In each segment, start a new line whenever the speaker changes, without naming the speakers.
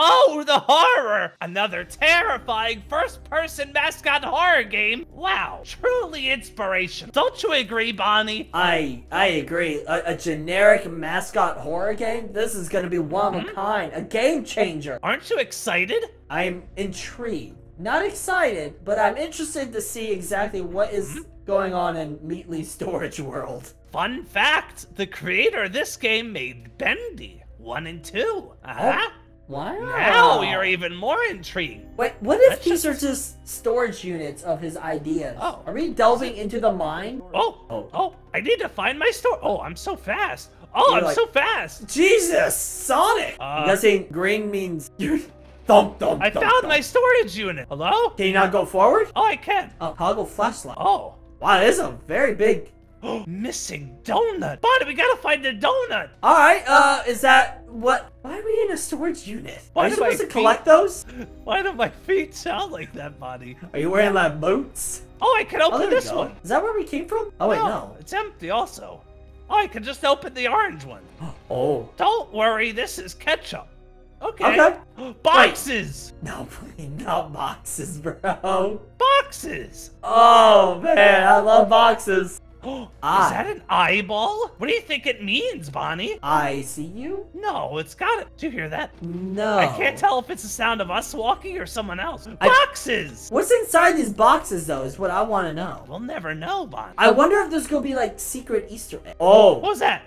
Oh, the horror! Another terrifying first-person mascot horror game. Wow, truly inspirational. Don't you agree, Bonnie?
I I agree. A, a generic mascot horror game. This is gonna be one of a kind, a game changer.
Aren't you excited?
I'm intrigued, not excited, but I'm interested to see exactly what is going on in Meatly Storage World.
Fun fact, the creator of this game made Bendy 1 and 2. Uh-huh.
Wow.
Now you're even more intrigued.
Wait, what if
That's
these
just-
are just storage units of his ideas?
Oh.
Are we delving into the mind?
Oh,
Oh.
oh, I need to find my store. Oh, I'm so fast. Oh,
You're
I'm
like-
so fast.
Jesus, Sonic!
Uh,
I'm guessing green means you're thump thump.
I
thump,
found
thump.
my storage unit. Hello?
Can you not go forward?
Oh, I can.
Oh, toggle flashlight.
Oh.
Wow, this is a very big.
Missing donut. Bonnie, we gotta find the donut.
All right, uh, is that what? Why are we in a storage unit?
Why
are
my
supposed to
feet-
collect those?
Why do my feet sound like that, Bonnie?
Are you wearing like boots?
Oh, I can
Oh,
open
we
this one.
Is that where we came from? Oh wait, no.
It's empty also. Oh, I can just open the orange one.
Oh.
Don't worry, this is ketchup. Okay.
Okay.
Boxes!
No, please, not boxes, bro.
Boxes!
Oh man, I love boxes.
Oh. Is that an eyeball? What do you think it means, Bonnie?
I see you.
No, it's got it. Do you hear that?
No.
I can't tell if it's the sound of us walking or someone else.
I-
Boxes!
What's inside these boxes, though, is what I want to know.
We'll never know, Bonnie.
I wonder if there's gonna be like secret Easter egg. Oh,
What was that?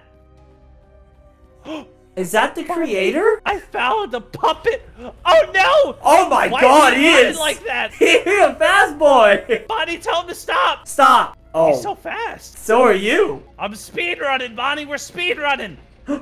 is that the creator?
I found a puppet. Oh no!
Oh my
Why
God, he is
like that.
He's a fast boy.
Bonnie, tell him to stop.
Stop. Oh,
He's so fast.
so are you.
I'm speed running, Bonnie. We're speed running.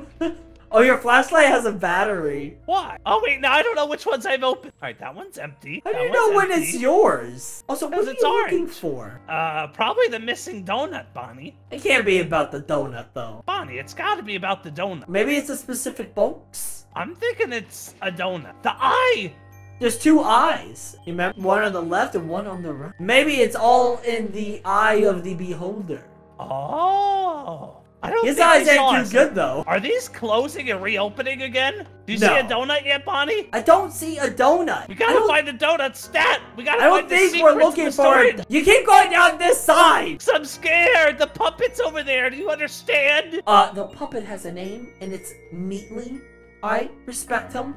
Oh, your flashlight has a battery.
Why? Oh wait, now I don't know which ones I've opened. All right, that one's empty.
How do you know when it's yours? Also, what are
it's
you looking for?
Uh, probably the missing donut, Bonnie.
It can't be about the donut, though.
Bonnie, it's got to be about the donut.
Maybe it's a specific box.
I'm thinking it's a donut. The eye.
There's two eyes. You remember? One on the left and one on the right. Maybe it's all in the eye of the beholder.
Oh. I don't
His
think
eyes ain't too good, though.
Are these closing and reopening again? Do you see a donut yet, Bonnie?
I don't see a donut.
We gotta find the donut stat. We gotta find the
city.
I
don't
think
we're
looking
for it. You keep going down this side.
I'm scared. The puppet's over there. Do you understand?
Uh, the puppet has a name, and it's Meatly. I respect him.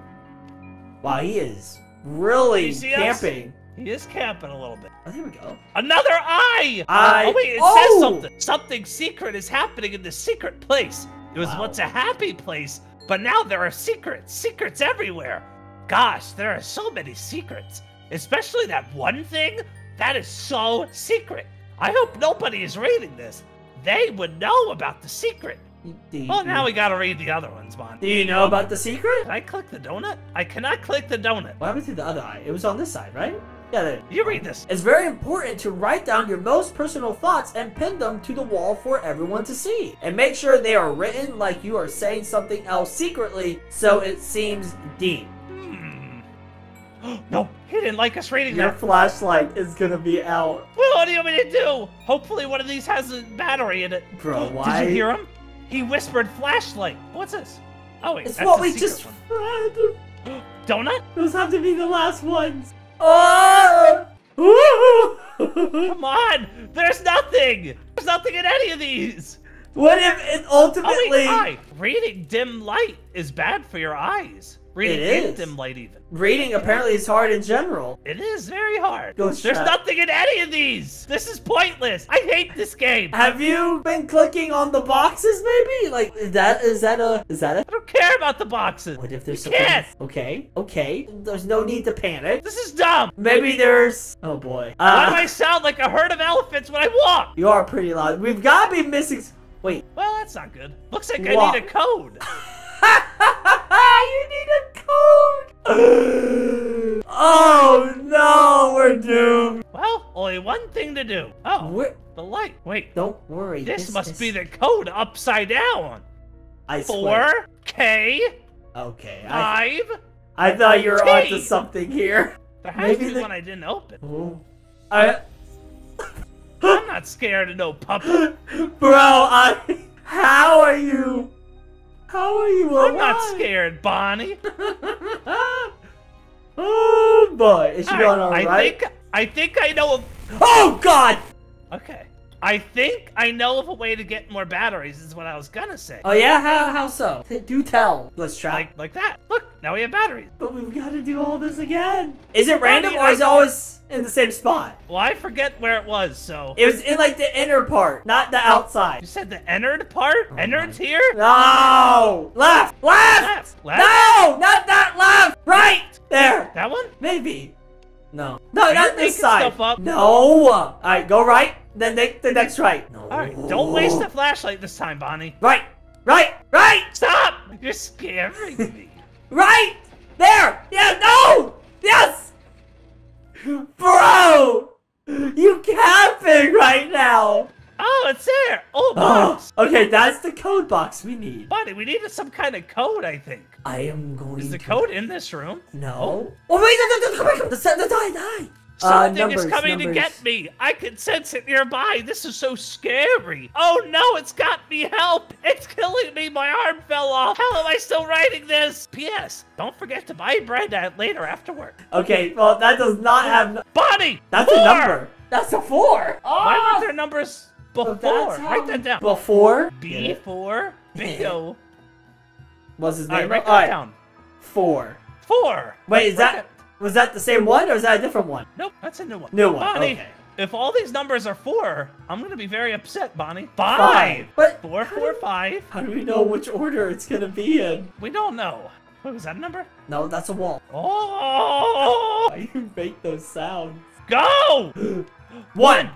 Wow, he is really
You see us?
camping.
He is camping a little bit.
Oh, there we go.
Another eye!
Eye.
Oh, wait, it
Oh!
says something. Something secret is happening in the secret place. It was
Wow.
once a happy place, but now there are secrets. Secrets everywhere. Gosh, there are so many secrets. Especially that one thing. That is so secret. I hope nobody is reading this. They would know about the secret. Well, now we gotta read the other ones, Bon.
do you know about the secret?
Can I click the donut? I cannot click the donut.
What happened to the other eye? It was on this side, right? Yeah, there.
You read this.
It's very important to write down your most personal thoughts and pin them to the wall for everyone to see. And make sure they are written like you are saying something else secretly so it seems deep.
Hmm. no, he didn't like us reading
Your
that.
flashlight is gonna be out.
Well, what do you want me to do? Hopefully one of these has a battery in it.
Bro, why?
Did you hear him? He whispered flashlight. What's this? Oh wait,
It's
that's
what we just read.
Donut?
Those have to be the last ones. Oh!
Come on! There's nothing! There's nothing in any of these!
what if it
Oh
ultimately...
wait, eye. Reading dim light is bad for your eyes. Reading
It is.
dim light even.
Reading apparently is hard in general.
It is very hard.
Ghost
There's
trap.
nothing in any of these! This is pointless! I hate this game!
Have you been clicking on the boxes maybe? Like, is that, is that a, is that a...
I don't care about the boxes!
What if there's
You
something...
can't!
Okay, okay. There's no need to panic.
This is dumb!
Maybe there's... Oh boy.
Why do
Uh,
I sound like a herd of elephants when I walk?
you are pretty loud. We've got to be missing... Wait.
Well, that's not good. Looks like
What?
I need a code.
you need a code! oh no, we're doomed.
Well, only one thing to do. Oh,
We're...
the light. Wait,
Don't worry.
this, must
is-
be the code upside down.
I swear.
Four K
Okay, I,
five.
I thought you were
T.
onto something here.
There has
Maybe
to be
the-
one I didn't open.
Oh. I,
I'm not scared of no puppet.
bro, I. How are you? How are you alive?
I'm not scared, Bonnie.
Oh boy. Is she going all
I think I think I know. Of,
Oh God!
okay. I think I know of a way to get more batteries. Is what I was gonna say.
Oh yeah, how how so? Do tell. Let's try.
like like that. Look, now we have batteries.
but we've got to do all this again. Is it random
Honey,
or is it always in the same spot?
Well, I forget where it was. So
It was in like the inner part, not the
oh,
outside.
you said the entered part.
Oh
entered here.
No! Left! Left!
Left. Left.
No! Not that left! Right! There!
That one.
Maybe. No. No,
you
not this side.
stuff up?
No! Alright, go right, then the, the next right. No.
All right. Don't waste the flashlight this time, Bonnie.
Right! Right! Right!
Stop! You're scaring me.
Right! There! Yeah, no! Yes! Bro! You camping right now!
Oh, it's there. Oh,
Oh, okay, that's the code box we need.
Buddy, we needed some kind of code. I think.
I am going to-
Is the
to...
code in this room?
No. Oh, oh wait, no, no, no, come back, come The, the die, die. Uh,
Something
numbers,
is coming to get me. I can sense it nearby. This is so scary. Oh no, it's got me. Help! It's killing me. My arm fell off. How am I still writing this? P.S. Don't forget to buy bread at later afterward.
Okay, well, that does not have...
Bonnie!
That's
four!
a number. That's a four.
Why
Oh,
weren't there numbers before?
how-
Write that down.
Before?
Before? Bingo.
What's his
All right,
name?
write that
Alright,
down.
Four.
Four.
Wait, is that... Was that the same one, or is that a different one?
Nope, that's a new one.
New one,
Bonnie,
okay.
if all these numbers are four, I'm gonna be very upset, Bonnie. Five.
But
Four, four, five.
how do we know which order it's gonna be in?
We don't know. Wait, was that a number?
No, that's a wall.
Oh!
Why you make those sounds?
Go!
One.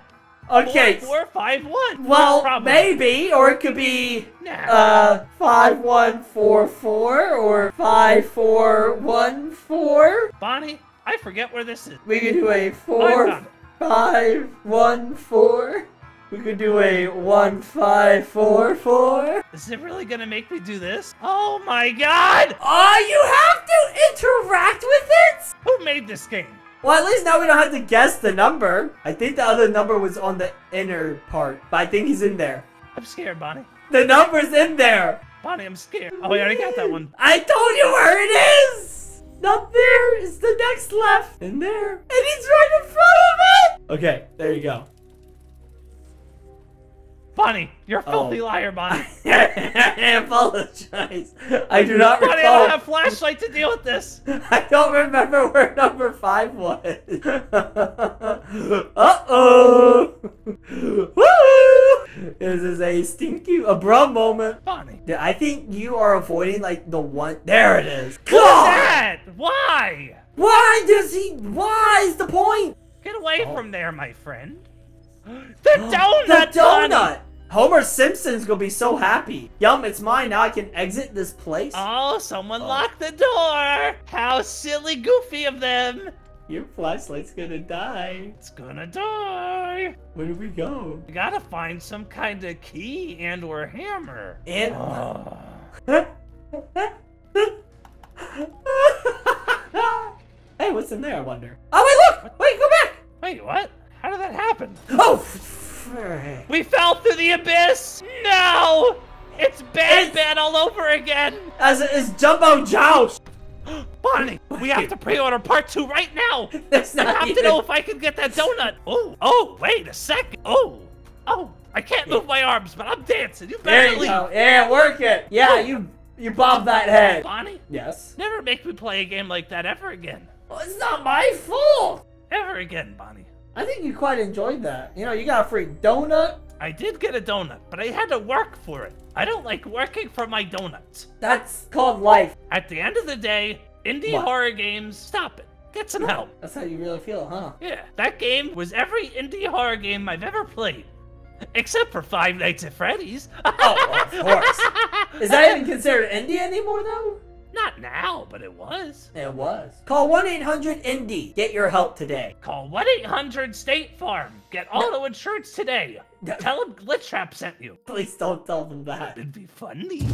Okay.
Four, four, five, one.
Well,
Probably.
maybe, or it could be
Nah.
uh five one four four or five four one four.
Bonnie, I forget where this is.
We could do a four five one four. We could do a one five four four.
Is it really gonna make me do this? Oh my god!
Oh, you have to interact with it.
Who made this game?
Well, at least now we don't have to guess the number. I think the other number was on the inner part, but I think he's in there.
I'm scared, Bonnie.
The number's in there.
Bonnie, I'm scared. Oh, I already got that one.
I told you where it is! Not there! It's the next left! In there. And he's right in front of it! Okay, there you go.
Bonnie, you're a oh. filthy
Oh.
liar, Bonnie.
I apologize. I do not
Bonnie, I
recall.
don't have a flashlight to deal with this.
I don't remember where number five was. Uh-oh! Woo! This is a stinky, a bro moment.
Bonnie.
Yeah, I think you are avoiding like the one. There it is.
What's
God!
that? Why?
Why does he? Why is the point?
Get away
Oh.
from there, my friend. The donut!
the
Bonnie!
Homer Simpson's gonna be so happy. Yum, it's mine. Now I can exit this place.
Oh, someone
Oh.
locked the door! How silly goofy of them!
Your flashlight's gonna die.
It's gonna die.
Where do we go?
We gotta find some kind of key and or hammer.
And.
Oh.
hey, what's in there? I wonder. Oh wait, look! Wait, go back!
Wait, what? How did that happen?
Oh.
We fell through the abyss! No! It's bad
It's-
bad all over again!
As it is Jumbo Joust.
Bonnie, we have to pre-order part two right now!
That's
I
not
have to know if I can get that donut! Oh, oh, wait a second! Oh, oh, I can't move my arms, but I'm dancing! You better There
you
leave!
go. Yeah, work it. Yeah, oh. you you bob that head.
Bonnie,
Yes.
never make me play a game like that ever again.
Well, it's not my fault.
Ever again, Bonnie.
I think you quite enjoyed that. You know, you got a free donut.
I did get a donut, but I had to work for it. I don't like working for my donuts.
That's called life.
At the end of the day, indie
What?
horror games, stop it. Get some help.
That's how you really feel, huh?
Yeah, that game was every indie horror game I've ever played. Except for Five Nights at Freddy's.
Oh, of course. Is that even considered indie anymore, though?
Not now, but it was.
It was. Call 1 800 Indie. Get your help today.
Call 1 800 State Farm. Get auto insurance today.
No.
Tell them Glitchtrap sent you.
Please don't tell them that.
It'd be funny.